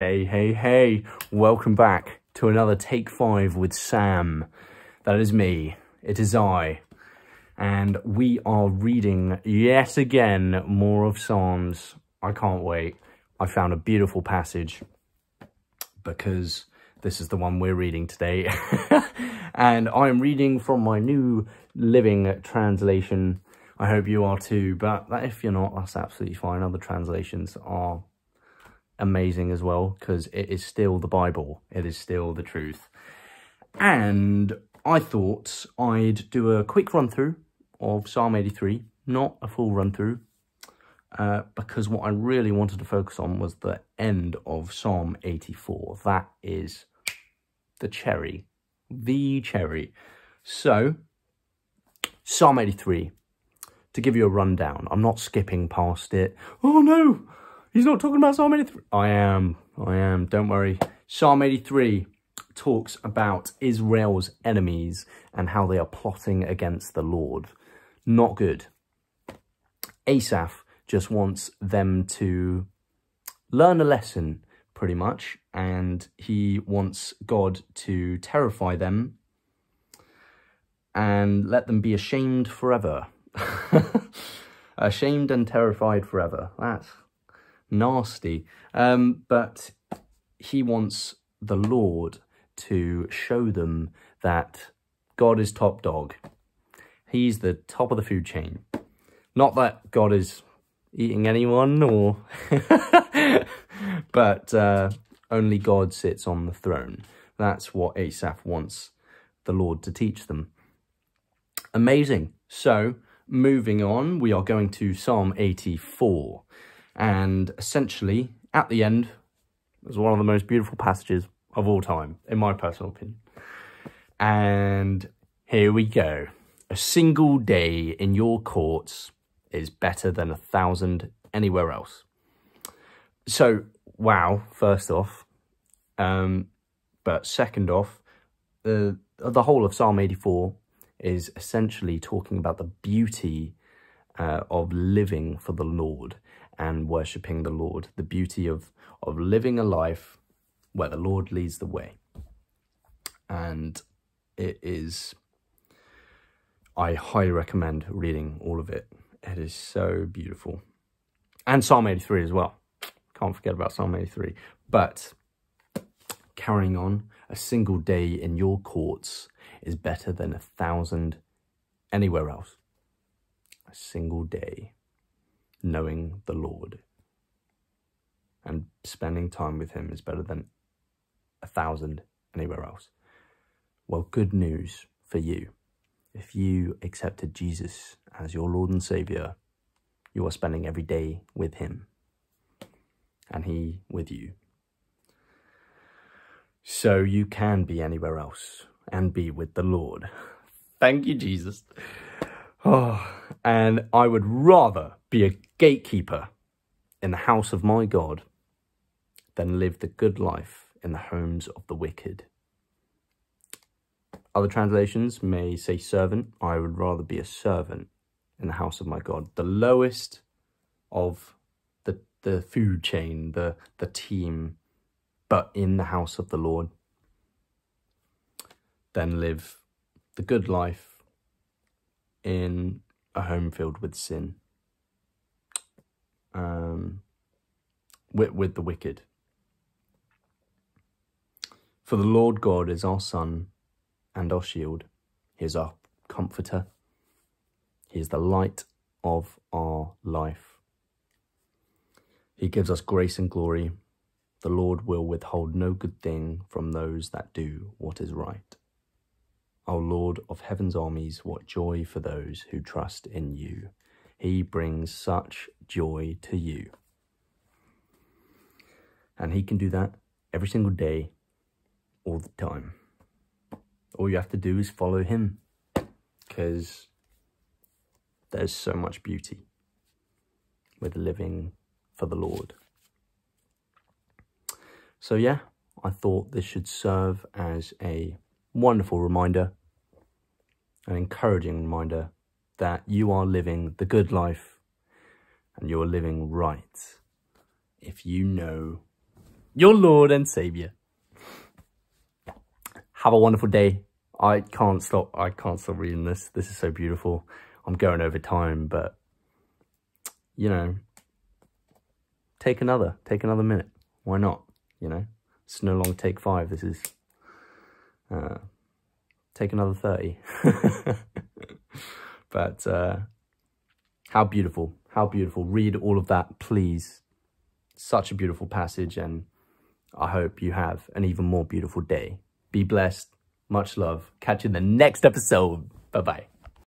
Hey, hey, hey, welcome back to another Take 5 with Sam. That is me, it is I. And we are reading yet again more of Psalms. I can't wait. I found a beautiful passage because this is the one we're reading today. and I am reading from my new living translation. I hope you are too, but if you're not, that's absolutely fine. Other translations are amazing as well because it is still the Bible. It is still the truth. And I thought I'd do a quick run through of Psalm 83, not a full run through, uh, because what I really wanted to focus on was the end of Psalm 84. That is the cherry, the cherry. So, Psalm 83, to give you a rundown, I'm not skipping past it. Oh no, he's not talking about Psalm 83. I am, I am, don't worry. Psalm 83 talks about Israel's enemies and how they are plotting against the Lord. Not good. Asaph just wants them to learn a lesson, pretty much, and he wants God to terrify them and let them be ashamed forever. ashamed and terrified forever. That's nasty. Um, but he wants the Lord to show them that God is top dog. He's the top of the food chain. Not that God is eating anyone or... but uh, only God sits on the throne. That's what Asaph wants the Lord to teach them. Amazing. So, moving on, we are going to Psalm 84. And essentially, at the end, is one of the most beautiful passages of all time, in my personal opinion. And here we go. A single day in your courts is better than a thousand anywhere else. So, wow, first off. Um, but second off, the, the whole of Psalm 84 is essentially talking about the beauty uh, of living for the Lord and worshipping the Lord, the beauty of, of living a life where the Lord leads the way. And it is, I highly recommend reading all of it. It is so beautiful. And Psalm 83 as well. Can't forget about Psalm 83. But carrying on, a single day in your courts is better than a thousand anywhere else. A single day knowing the Lord and spending time with him is better than a thousand anywhere else. Well, good news for you. If you accepted Jesus as your Lord and Saviour, you are spending every day with him and he with you. So you can be anywhere else and be with the Lord. Thank you, Jesus. Oh, and I would rather be a gatekeeper in the house of my God than live the good life in the homes of the wicked. Other translations may say servant. I would rather be a servant in the house of my God. The lowest of the, the food chain, the, the team, but in the house of the Lord. Then live the good life in a home filled with sin. Um, with, with the wicked. For the Lord God is our sun and our shield. He is our comforter. He is the light of our life. He gives us grace and glory. The Lord will withhold no good thing from those that do what is right. O Lord of heaven's armies, what joy for those who trust in you. He brings such joy to you. And he can do that every single day, all the time. All you have to do is follow him because there's so much beauty with living for the Lord. So yeah, I thought this should serve as a wonderful reminder, an encouraging reminder that you are living the good life and you're living right if you know your Lord and Savior. Have a wonderful day. I can't stop. I can't stop reading this. This is so beautiful. I'm going over time, but you know, take another, take another minute. Why not? You know, it's no longer take five. This is, uh, take another 30. but, uh, how beautiful, how beautiful. Read all of that, please. Such a beautiful passage, and I hope you have an even more beautiful day. Be blessed. Much love. Catch you in the next episode. Bye-bye.